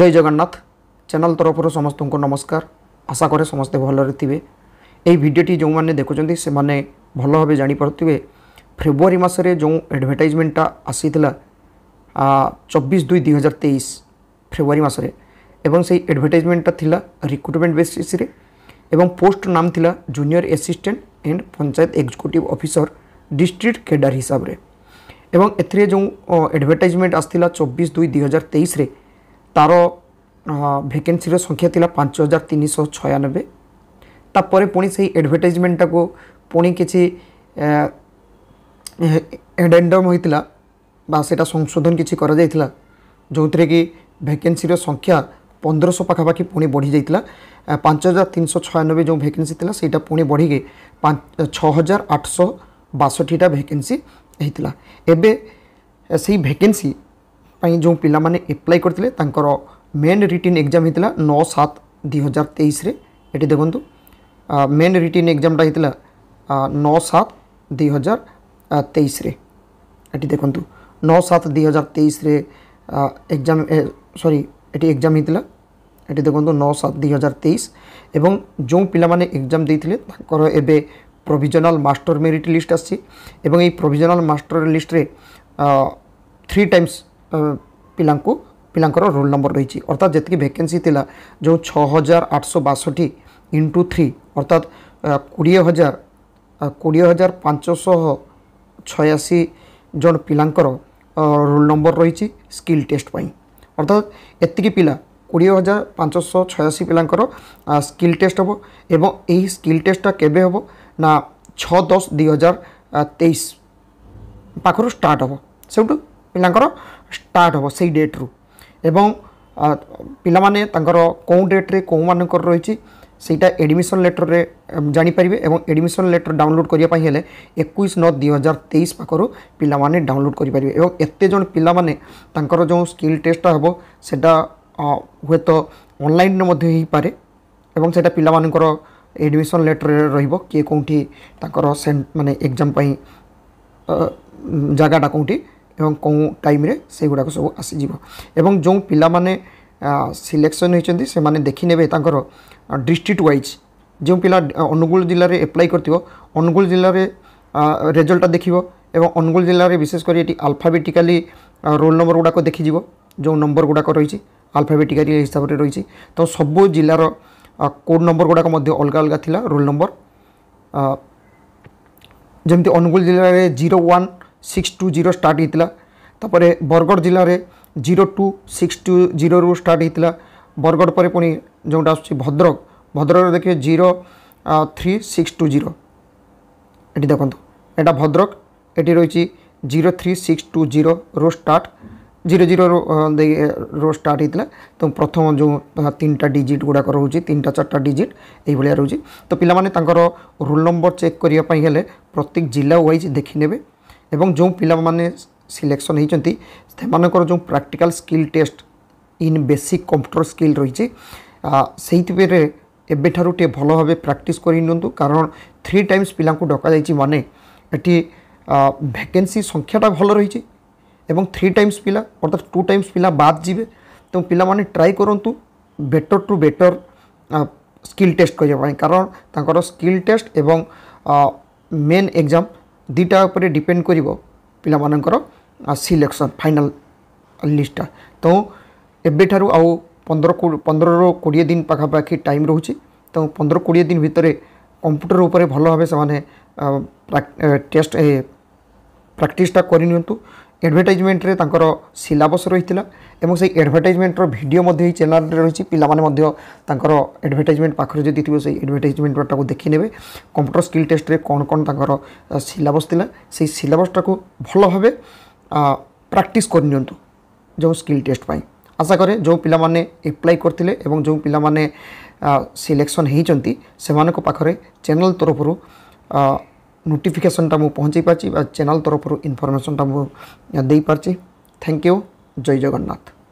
জয় Jagannath channel ତରଫରୁ ସମସ୍ତଙ୍କୁ ନମସ୍କାର ଆଶା କରେ ସମସ୍ତେ ଭଲରେ ଥିବେ ଏହି ଭିଡ଼ିଓଟି ଯେଉଁମାନେ ଦେଖୁଛନ୍ତି ସେମାନେ ଭଲ ଭାବେ ଜାଣିପାରୁଥିବେ ଫେବୃଆରୀ ମାସରେ ଯେଉଁ ଆଡ଼ଭର୍ଟାଇଜମେଣ୍ଟଟା ଆସିଥିଲା ଚବିଶ ଦୁଇ ଦୁଇ ହଜାର ତେଇଶ ଫେବୃଆରୀ ମାସରେ ଏବଂ ସେଇ ଆଡ଼ଭର୍ଟାଇଜମେଣ୍ଟଟା ଥିଲା ରିକ୍ରୁଟମେଣ୍ଟ ବେସିସ୍ରେ ଏବଂ ପୋଷ୍ଟ ନାମ ଥିଲା junior assistant and panchayat executive officer district cadre ହିସାବରେ ଏବଂ ଏଥିରେ ଯେଉଁ ଆଡ଼ଭର୍ଟାଇଜମେଣ୍ଟ ଆସିଥିଲା ଚବିଶ ଦୁଇ ଦୁଇ ହଜାର ତେଇଶରେ ତାର ଭ୍ୟାକେନ୍ସିର ସଂଖ୍ୟା ଥିଲା ପାଞ୍ଚ ହଜାର ତିନିଶହ ଛୟାନବେ ତାପରେ ପୁଣି ସେଇ ଆଡ଼ଭର୍ଟାଇଜମେଣ୍ଟଟାକୁ ପୁଣି କିଛି ଏଡେଣ୍ଡମ୍ ହୋଇଥିଲା ବା ସେଇଟା ସଂଶୋଧନ କିଛି କରାଯାଇଥିଲା ଯେଉଁଥିରେ କି ଭ୍ୟାକେନ୍ସିର ସଂଖ୍ୟା ପନ୍ଦରଶହ ପାଖାପାଖି ପୁଣି ବଢ଼ିଯାଇଥିଲା ପାଞ୍ଚ ହଜାର ତିନିଶହ ଛୟାନବେ ଯେଉଁ ଭ୍ୟାକେନ୍ସି ଥିଲା ସେଇଟା ପୁଣି ବଢ଼ିକି ଛଅ ହଜାର ଆଠଶହ ବାଷଠିଟା ଭ୍ୟାକେନ୍ସି ହେଇଥିଲା ଏବେ ସେଇ ଭ୍ୟାକେନ୍ସି ପାଇଁ ଯେଉଁ ପିଲାମାନେ ଏପ୍ଲାଏ କରିଥିଲେ ତାଙ୍କର ମେନ୍ ରିଟିନ୍ ଏକ୍ଜାମ୍ ହେଇଥିଲା ନଅ ସାତ ଦୁଇ ହଜାର ତେଇଶରେ ଏଠି ଦେଖନ୍ତୁ ମେନ୍ ରିଟିନ୍ ଏକ୍ଜାମ୍ଟା ହେଇଥିଲା ନଅ ସାତ ଦୁଇ ହଜାର ତେଇଶରେ ଏଠି ଦେଖନ୍ତୁ ନଅ ସାତ ଦୁଇ ହଜାର ତେଇଶରେ ଏକ୍ଜାମ୍ ସରି ଏଠି ଏକ୍ଜାମ୍ ହେଇଥିଲା ଏଠି ଦେଖନ୍ତୁ ନଅ ସାତ ଦୁଇ ହଜାର ତେଇଶ ଏବଂ ଯେଉଁ ପିଲାମାନେ ଏକ୍ଜାମ୍ ଦେଇଥିଲେ ତାଙ୍କର ଏବେ ପ୍ରୋଭିଜନାଲ୍ ମାଷ୍ଟର ମେରିଟ୍ ଲିଷ୍ଟ ଆସିଛି ଏବଂ ଏହି ପ୍ରୋଭିଜନାଲ୍ ମାଷ୍ଟର ଲିଷ୍ଟରେ থ্রি টাইমস ପିଲାଙ୍କୁ ପିଲାଙ୍କର ରୋଲ୍ ନମ୍ବର ରହିଛି ଅର୍ଥାତ୍ ଯେତିକି ଭେକେନ୍ସି ଥିଲା ଯେଉଁ ଛଅ ହଜାର ଆଠଶହ ବାଷଠି ଇଣ୍ଟୁ ଥ୍ରୀ ଅର୍ଥାତ୍ କୋଡ଼ିଏ ହଜାର କୋଡ଼ିଏ ହଜାର ପାଞ୍ଚଶହ ଛୟାଅଶୀ ଜଣ ପିଲାଙ୍କର ରୋଲ୍ ନମ୍ବର ରହିଛି ସ୍କିଲ୍ ଟେଷ୍ଟ ପାଇଁ ଅର୍ଥାତ୍ ଏତିକି ପିଲା କୋଡ଼ିଏ ହଜାର ପାଞ୍ଚଶହ ଛୟାଅଶୀ ପିଲାଙ୍କର ସ୍କିଲ୍ ଟେଷ୍ଟ ହେବ ଏବଂ ଏହି ସ୍କିଲ୍ ଟେଷ୍ଟଟା କେବେ ହେବ ନା ଛଅ ଦଶ ଦୁଇ ହଜାର ତେଇଶ ପାଖରୁ ଷ୍ଟାର୍ଟ ହେବ ସେଠୁ ପିଲାଙ୍କର ଷ୍ଟାର୍ଟ ହେବ ସେଇ ଡେଟ୍ରୁ ଏବଂ ପିଲାମାନେ ତାଙ୍କର କେଉଁ ଡେଟ୍ରେ କେଉଁମାନଙ୍କର ରହିଛି ସେଇଟା ଏଡ଼ମିସନ୍ ଲେଟର୍ରେ ଜାଣିପାରିବେ ଏବଂ ଏଡ଼ମିସନ୍ ଲେଟର୍ ଡାଉନଲୋଡ଼୍ କରିବା ପାଇଁ ହେଲେ ଏକୋଇଶ ନଅ ଦୁଇ ହଜାର ତେଇଶ ପାଖରୁ ପିଲାମାନେ ଡାଉନଲୋଡ଼୍ କରିପାରିବେ ଏବଂ ଏତେ ଜଣ ପିଲାମାନେ ତାଙ୍କର ଯେଉଁ ସ୍କିଲ୍ ଟେଷ୍ଟଟା ହେବ ସେଇଟା ହୁଏତ ଅନଲାଇନ୍ରେ ମଧ୍ୟ ହେଇପାରେ ଏବଂ ସେଇଟା ପିଲାମାନଙ୍କର ଏଡ଼ମିସନ୍ ଲେଟର୍ରେ ରହିବ କିଏ କେଉଁଠି ତାଙ୍କର ମାନେ ଏକ୍ଜାମ୍ ପାଇଁ ଜାଗାଟା କେଉଁଠି এবং କେଉଁ ଟାଇମ୍ରେ ସେଗୁଡ଼ାକ ସବୁ ଆସିଯିବ ଏବଂ ଯେଉଁ ପିଲାମାନେ ସିଲେକ୍ସନ୍ ହୋଇଛନ୍ତି ସେମାନେ ଦେଖିନେବେ ତାଙ୍କର ଡିଷ୍ଟ୍ରିକ୍ଟ ୱାଇଜ୍ ଯେଉଁ ପିଲା ଅନୁଗୁଳ ଜିଲ୍ଲାରେ ଆପ୍ଲାଏ କରିଥିବ ଅନୁଗୁଳ ଜିଲ୍ଲାରେ ରେଜଲ୍ଟଟା ଦେଖିବ ଏବଂ ଅନୁଗୁଳ ଜିଲ୍ଲାରେ ବିଶେଷ କରି ଏଠି ଆଲଫାବେଟିକାଲି ରୋଲ୍ ନମ୍ବର ଗୁଡ଼ାକ ଦେଖିଯିବ ଯେଉଁ ନମ୍ବର ଗୁଡ଼ାକ ରହିଛି ଆଲଫାବେଟିକାଲି ହିସାବରେ ରହିଛି ତ ସବୁ ଜିଲ୍ଲାର କୋଡ଼୍ ନମ୍ବର ଗୁଡ଼ାକ ମଧ୍ୟ ଅଲଗା ଅଲଗା ଥିଲା ରୋଲ୍ ନମ୍ବର ଯେମିତି ଅନୁଗୁଳ ଜିଲ୍ଲାରେ zero one six two zero start হয়েছিল তাপরে বরগড় জেলার zero two six two zero start হয়েছিল বরগড় পরে পুঁ যেটা আসছে ভদ্রক ভদ্রক দেখবে zero three six two zero এটি দেখুন এটা ভদ্রক এটি রয়েছে zero three six two zero rho start zero zero রো স্টার্ট হয়েছিল তো প্রথম যে তিনটা ডিজিট গুড়াক রয়েছে তিনটা চারটা ডিজিট এইভাবে রয়েছে তো পিলামানে তাঁর রোল নম্বর চেক করা হলে প্রত্যেক জেলা ওয়াইজ দেখি নেবে এবং ଯେଉଁ ପିଲାମାନେ ସିଲେକ୍ସନ୍ ହୋଇଛନ୍ତି ସେମାନଙ୍କର ଯେଉଁ practical skill test in basic computer skill ରହିଛି ସେଇଥିରେ ଏବେଠାରୁ ଟିକେ ଭଲ ଭାବେ ପ୍ରାକ୍ଟିସ୍ କରି ନିଅନ୍ତୁ କାରଣ ଥ୍ରୀ ଟାଇମ୍ସ ପିଲାଙ୍କୁ ଡକାଯାଇଛି ମାନେ ଏଠି ଭ୍ୟାକେନ୍ସି ସଂଖ୍ୟାଟା ଭଲ ରହିଛି ଏବଂ ଥ୍ରୀ ଟାଇମ୍ସ ପିଲା ଅର୍ଥାତ ଟୁ ଟାଇମ୍ସ ପିଲା ବାଦ୍ ଯିବେ ତେଣୁ ପିଲାମାନେ ଟ୍ରାଏ କରନ୍ତୁ better to better skill test କରିବା ପାଇଁ କାରଣ ତାଙ୍କର ସ୍କିଲ୍ ଟେଷ୍ଟ ଏବଂ ମେନ୍ ଏକ୍ଜାମ୍ দুইটা উপরে ডিপেন্ড করব পিলামানঙ্কর সিলেকশন ফাইনাল লিষ্টটা তো এবেঠার আও পনেরো পনেরর কোড়িয়ে দিন পাখাপাখি টাইম রয়েছে তো পনেরো কোড়িয়ে দিন ভিতরে কম্পুটর উপরে ভালোভাবে সে টেস্ট প্রাকটিসটা করে নিতু এডভার্টাইজমেন্টরে তাঁর সিলাবস রয়েছিল এবং সেই এডভার্টাইজমেন্টর ভিডিও মধ্যে এই চ্যানেলরে রয়েছে পিলামানে মধ্যে তাঁর এডভার্টাইজমেন্ট পাখে যদি থাকবে সেই এডভার্টাইজমেন্টটাকে দেখি নেবে কম্পুটর স্কিল টেস্টরে কোণ কোণ তাঁর সিলাবস লা সেই সিলাবসটা ভালোভাবে প্রাকটিস করে নিয়ন্তু যে স্কিল টেস্ট পাই আশা করে যে পিলামানে এপ্লাই করলে এবং যে পিলামানে সিলেকশন হয়েছেন সেমানক পাখে চ্যানেল তরফর नोटिफिकेसनटा मुझे पहुँचे पार्ची चेल तरफ इनफर्मेसनटा मुझे पार्ची थैंक यू जय जगन्नाथ